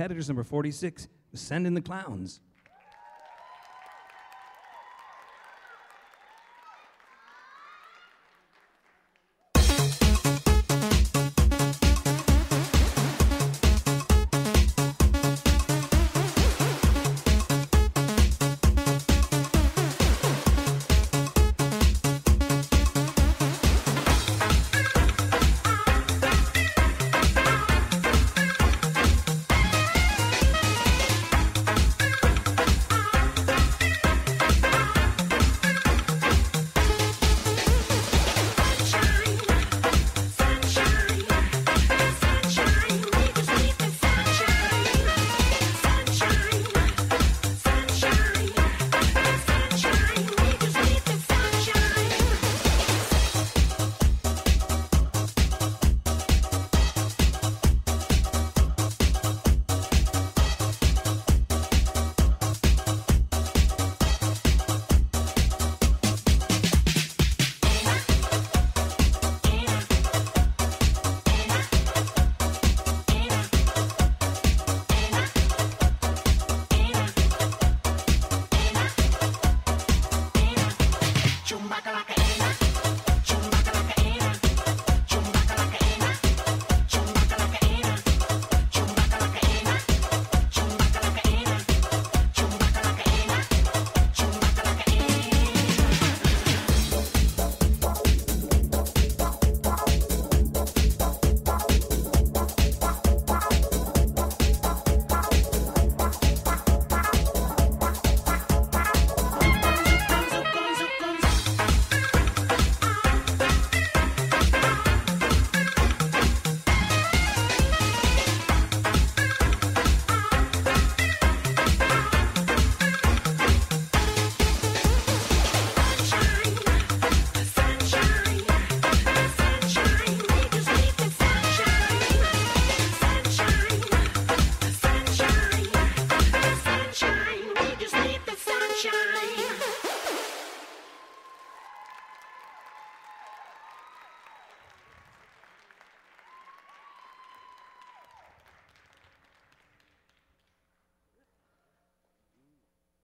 Competitors number 46, Send in the Clowns.